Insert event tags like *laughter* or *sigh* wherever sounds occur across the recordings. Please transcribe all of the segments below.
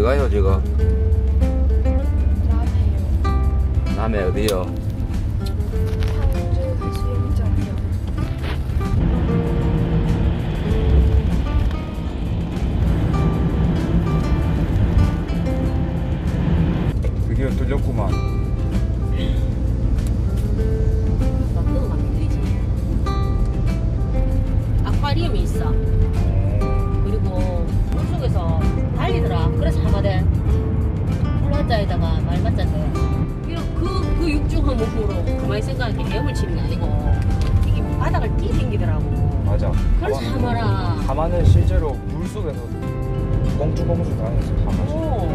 어디 가요 지금? 남해 어디요? 드디어 뚫렸구만. 아쿠아리움이 있어. 가만히 생각하니까 헤엄을 치는 게 아니고 이게 바닥을 뛰댕기더라고. 맞아. 그래서 하마라. 하마는 실제로 물 속에서 꽁충꽁충. 하마. 오.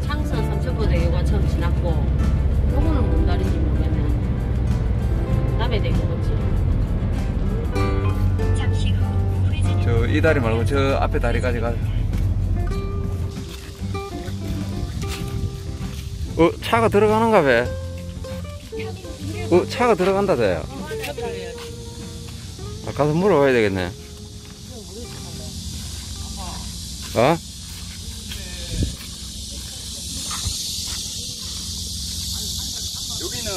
창선 3천포대 요가 처음 지났고 요거는 뭔 다른지 모르겠네. 남의 대교 맞지? 저 이 다리 말고 저 앞에 다리까지 가. 어 차가 들어가는가 봐. 어 차가 들어간다 돼. 아, 가서 물어봐야 되겠네. 어? 여기는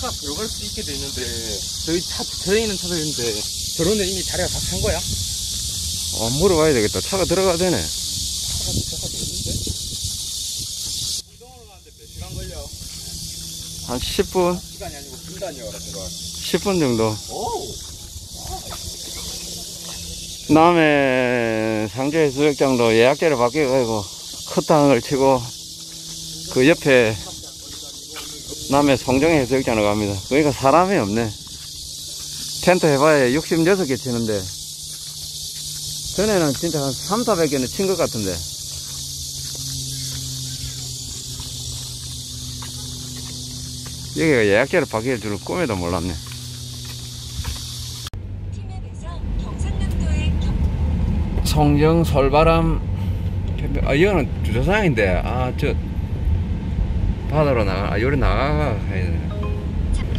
차가 들어갈 수 있게 돼 있는데 저희 차 저에 있는 차도 있는데 저런데 이미 자리가 다 찬 거야? 어, 물어봐야 되겠다. 차가 들어가야 되네. 차가 차가 들었는데? 이동으로 가는데 몇 시간 걸려? 한 10분? 시간이 아니고 분단이어라 들어가. 10분 정도. 오. 남해 상주 해수욕장도 예약제를 바뀌어가지고 커탕을 치고 그 옆에 남해 송정해 해수욕장으로 갑니다. 그러니까 사람이 없네. 텐트 해봐야 66개 치는데 전에는 진짜 한 3, 400개는 친 것 같은데 여기가 예약제를 바뀔 줄은 꿈에도 몰랐네. 송정 솔바람 아 이거는 주차장인데 아저 바다로 나가 아 요리 되네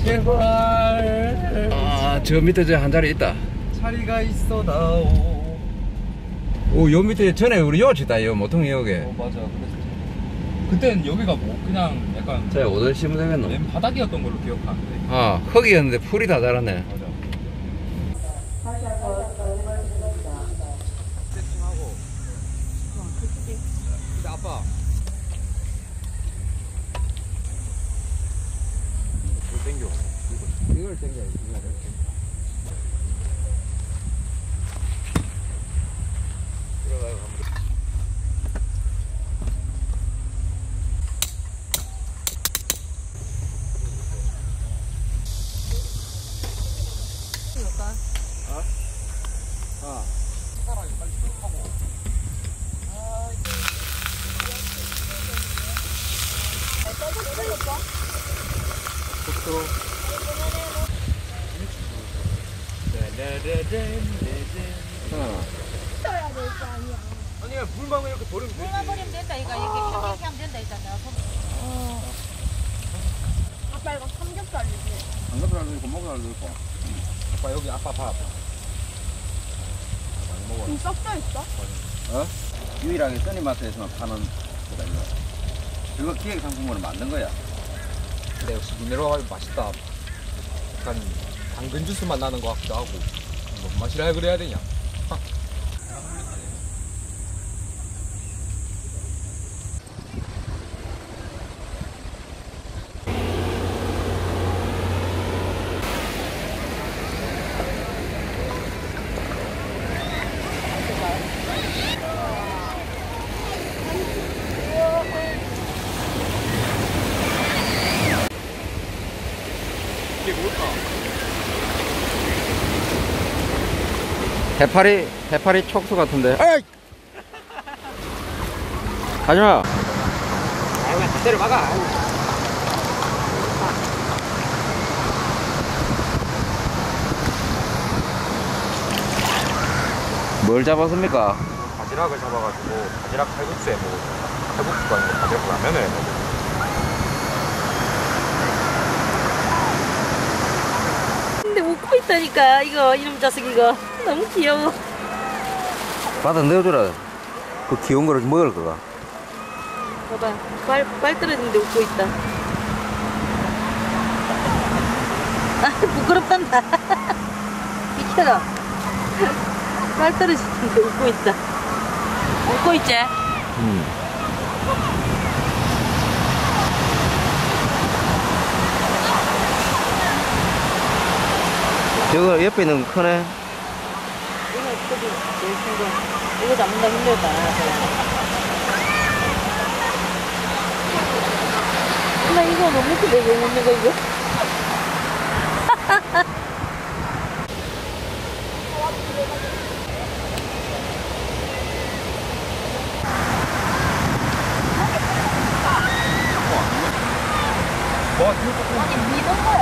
제발 아저 밑에 저 한 자리 있다 자리가 있어 나오. 오요 밑에 전에 우리 요 치다 요 모퉁이 요게 어 맞아. 그래서 그땐 여기가 뭐 그냥 약간 자 오늘 심으되겠노 맨 바닥이었던 걸로 기억하는데. 아 흙이었는데 풀이 다 자랐네 맞아. 세팅하고. 근데 아빠. 이거 땡겨. 이걸 땡겨야지. 이거 이렇게. 들어가요. 한번. 아. 사람이 빨리 하고. 써야 될 거 아니야. 아니야 물망을 이렇게 버리면 되지. 물만 버리면 된다. 이거 이렇게 이렇게 하면 된다. 일단 내가 손. 아빠 이거 삼겹살 이지. 장갑을 넣고 먹을 넣고. 아빠 여기 아빠 밥. 많이 먹어. 지금 썩져 있어? 어? 유일하게 써니마트에서만 파는 거다 이거 이거 기획 상품으로 만든 거야 근데 역시 미네랄 맛있다. 약간 당근 주스 맛 나는 것 같기도 하고. 뭔 맛이라 그래야 되냐? 해파리 해파리 촉수 같은데 에이! 하지마 아, 그냥 때려 막아. 뭘 잡았습니까? 바지락을 잡아가지고 바지락 칼국수에 뭐 칼국수가 아니고 바지락 라면을 해 먹어. 근데 웃고 있다니까 이거 이놈 자식 이거 너무 귀여워. 받아 넣어주라 그 귀여운 거를 먹을 거가. 봐봐 발, 발 떨어지는데 웃고 있다 아 부끄럽단다 *laughs* 비켜라 발 떨어지는데 웃고 있다 웃고 있지? 음. 저거 옆에 있는 거 크네. 이거 저기 제일 큰거. 이거 잡는다 힘들다. 나 이거 너무 크게 왜 먹는 거 이거? 와 진짜 아니 미는 거야.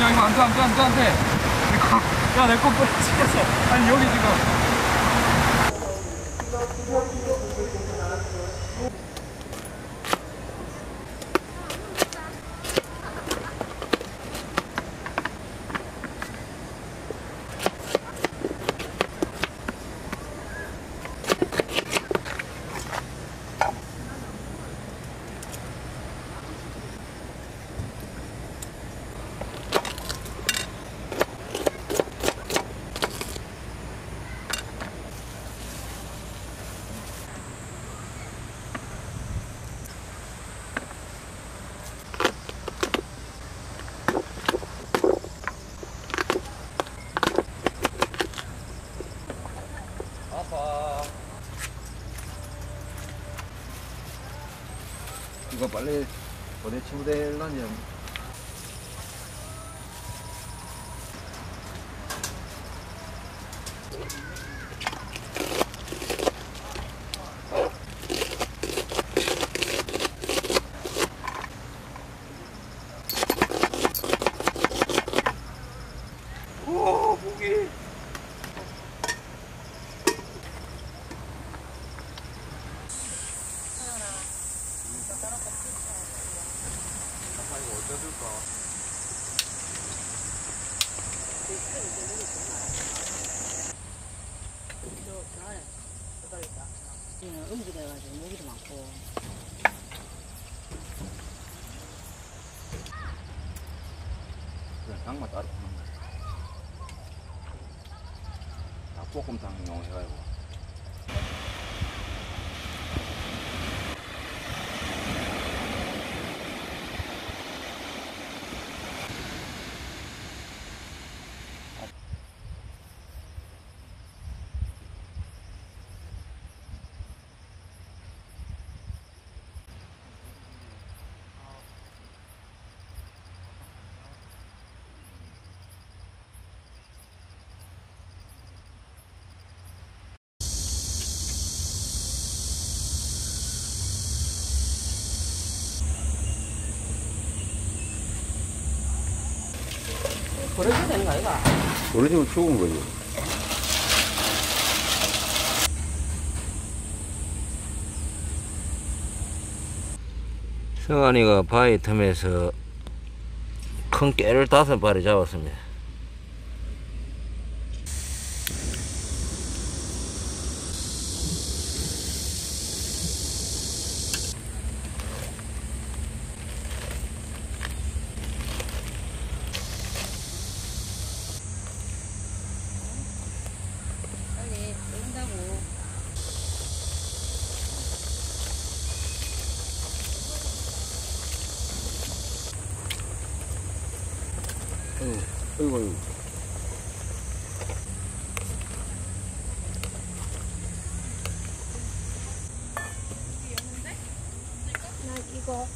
야 이거 안돼 안돼 안돼 안돼 야내거 뿌려치겠어 *laughs* 아니 여기 지금 아파 이거 빨리 어디 치부될라냐. 오, 고기. হয় 버려도 되는 거 아이가? 버려지면 죽은 거지. 성환이가 바위 틈에서 큰 깨를 다섯 발이 잡았습니다. 빨리 끓는다고 어이구, 어이구. 난 이거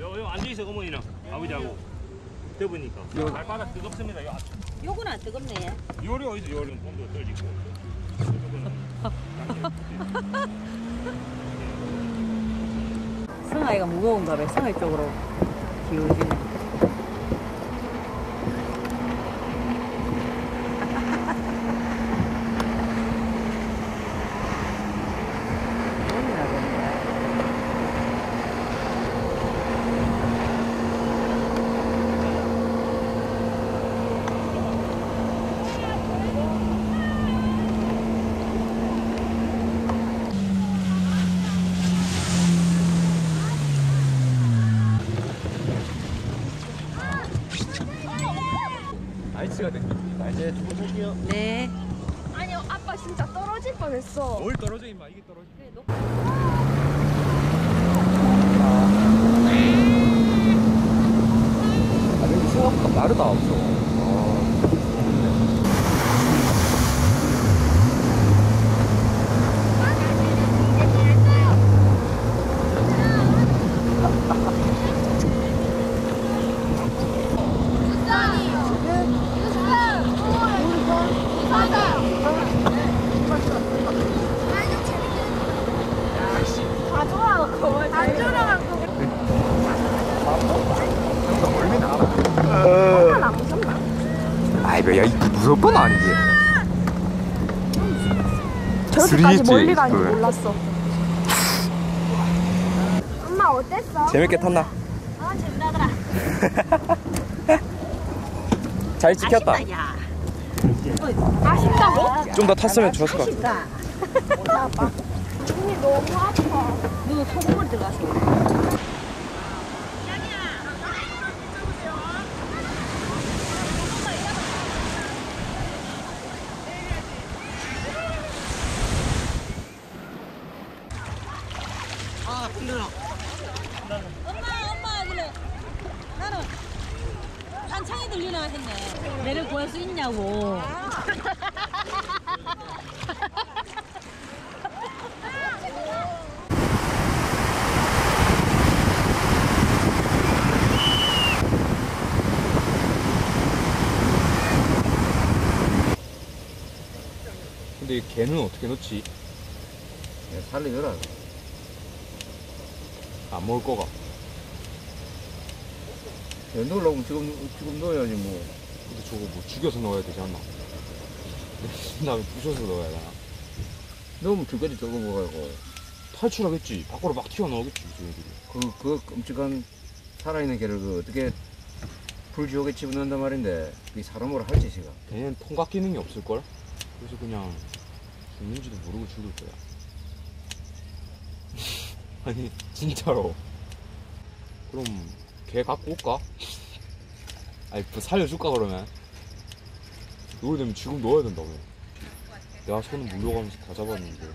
요, 요 앉아있어, 어머니랑. 아버지하고. 덮으니까. 발바닥 뜨겁습니다. 이거 요건 안 뜨겁네. 요리 어디서 요리는 본도 떨리고. *laughs* 성아이가 무거운가 봐. 성아이 쪽으로 기울지네. 날씨가 됐습니다. 이제 주무실게요. 네. 아니 아빠 진짜 떨어질 뻔했어. 뭘 떨어져 임마 이게 떨어져. 아 근데 생각보 없어. 아이 뭐야 이 무서울 건 아니지. 저렇게까지 스리지, 멀리 가는 줄 그래. 몰랐어. 엄마 어땠어? 재밌게 탔나? 아, 재밌다더라. *laughs* 잘 지켰다. 아쉽다, 야. 아쉽다고? 좀 더 탔으면 좋았을 것 같아. *laughs* 아쉽다. 눈이 너무 아파. 너 소금물 들어갔어. 엄마, 엄마, 그래. 나는 한창이 들리나 했네. 내를 구할 수 있냐고. 근데 이 개는 어떻게 넣지? 살리 넣어라. 안 먹을 거가. 넣으려면 지금, 지금 넣어야지 뭐. 근데 저거 뭐 죽여서 넣어야 되지 않나? *laughs* 다음에 부셔서 넣어야 되나? 넣으면 줄거리 적어 먹어가지고. 탈출하겠지. 밖으로 막 튀어나오겠지, 저희들이. 그, 그 끔찍한 살아있는 개를 그 어떻게 불지옥에 집어넣는단 말인데, 그게 사람으로 할 짓이가. 걔는 통각 기능이 없을걸? 그래서 그냥 죽는지도 모르고 죽을 거야. 아니, 진짜로. 그럼 걔 갖고 올까? 아니, 그 살려줄까, 그러면? 그걸 되면 지금 넣어야 된다며. 내가 손은 물려가면서 다 잡았는데.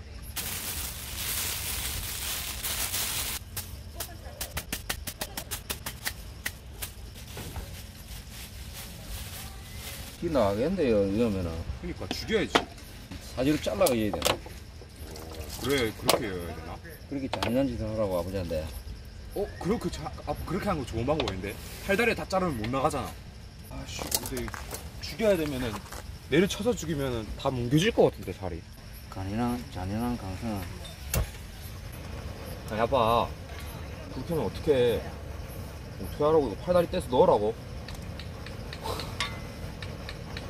기 나가겠는데요, 이러면은. 그니까, 죽여야지. 사지로 잘라가 해야 돼. 그래, 그렇게 해야 되나? 그렇게 잔인한 짓을 하라고 아버지한테. 어 그렇게 자, 아, 그렇게 하는 거 좋은 방법인데 팔다리 다 자르면 못 나가잖아. 아씨 근데 죽여야 되면은 내를 쳐서 죽이면은 다 뭉개질 것 같은데 다리. 잔인한, 잔인한 강성은. 아니 아빠 그렇게 하면 어떻게 어떻게 하라고 이거 팔다리 떼서 넣으라고?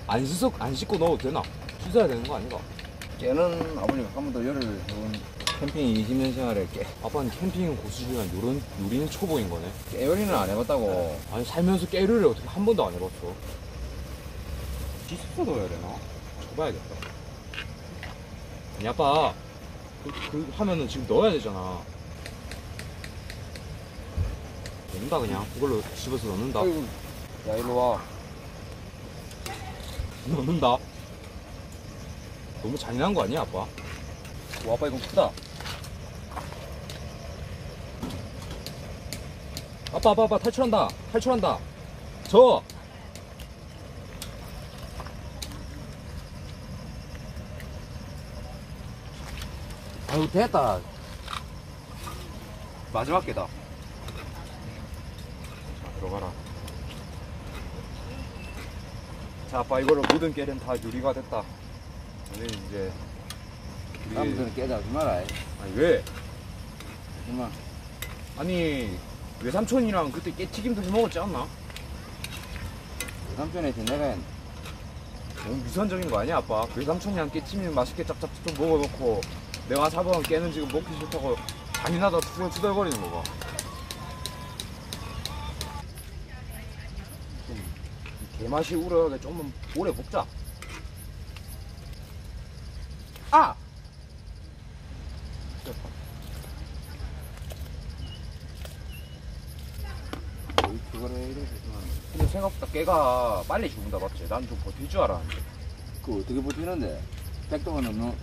안 씻어 안 씻고 넣어도 되나? 씻어야 되는 거 아닌가? 깨는 아버지가 한 번도 열을 해본 캠핑 20년 생활에 깨, 아빠는 캠핑은 고수지만 요런 요리는 초보인 거네. 깨요리는 안 해봤다고. 아니 살면서 깨르를 어떻게 한 번도 안 해봤어? 씻어서 넣어야 되나? 줘봐야겠다. 아니 아빠 그, 그 하면은 지금 넣어야 되잖아. 넣는다 그냥 그걸로 집어서 넣는다. 아이고, 야, 일로 와. 넣는다. 너무 잔인한 거 아니야 아빠? 와, 아빠 이거 크다. 아빠 아빠 아빠 탈출한다 탈출한다. 저 아유, 됐다. 마지막 개다. 자 들어가라. 자 아빠 이거를 모든 깨는 다 유리가 됐다 우리 이제 우리- 다음부터는 하지 마라. 아니 왜? 정말. 아니 외삼촌이랑 그때 깨튀김도 해먹었지 않나? 삼촌한테 내가 너무 위선적인 거 아니야 아빠 외삼촌이랑 깨튀김 맛있게 짭짭 좀 먹어놓고 내가 사본 깨는 지금 먹기 싫다고 잔인하다 투덜 투덜거리는 거가 좀 개맛이 우러하게 좀만 오래 먹자 아! 그거를 이렇게 했으면 근데 생각보다 깨가 빨리 죽는다 맞지? 난 좀 버틸 줄 알았는데. 그 어떻게 버티는데? 백도가 넘는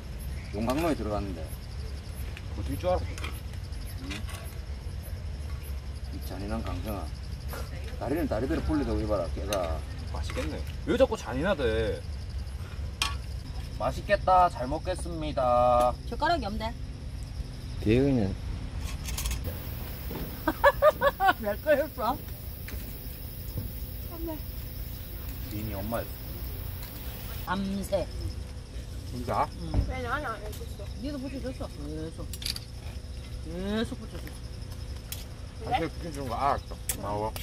용광로에 들어갔는데. 버틸 줄 알았어 이 잔인한 강성아. 다리는 다리대로 풀리다고 이봐라 걔가. 맛있겠네. 왜 자꾸 잔인하대? 맛있겠다. 잘 먹겠습니다. 젓가락이 없네. 그냥 몇 거였어? 미니 엄마 밤새. 진짜? 왜 나는 안 해줬어? 니도 붙여줬어. 계속. 계속 붙여줬어. 사실 그렇게 주는 거 알았어 고마워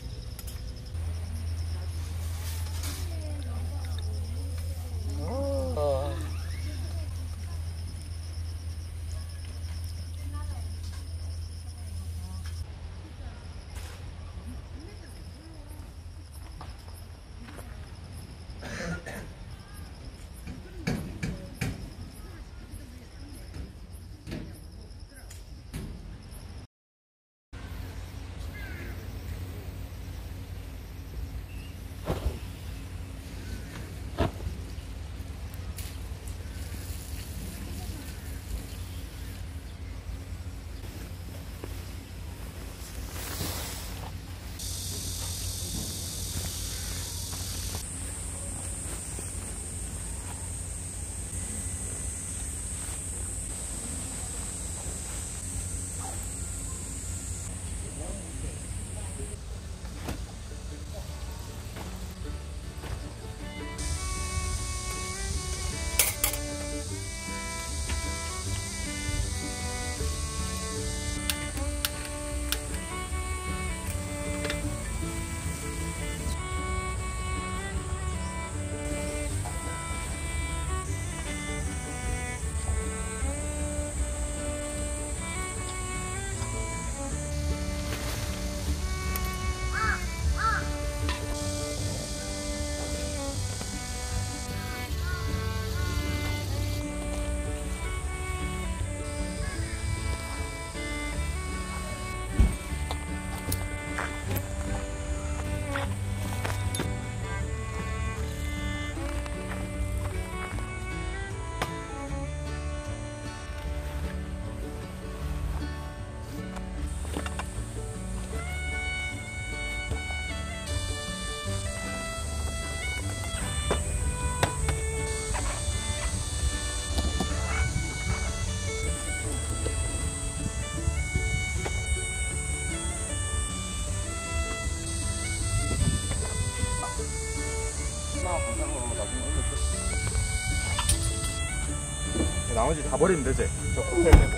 나머지 다 버리면 되지? 저 내고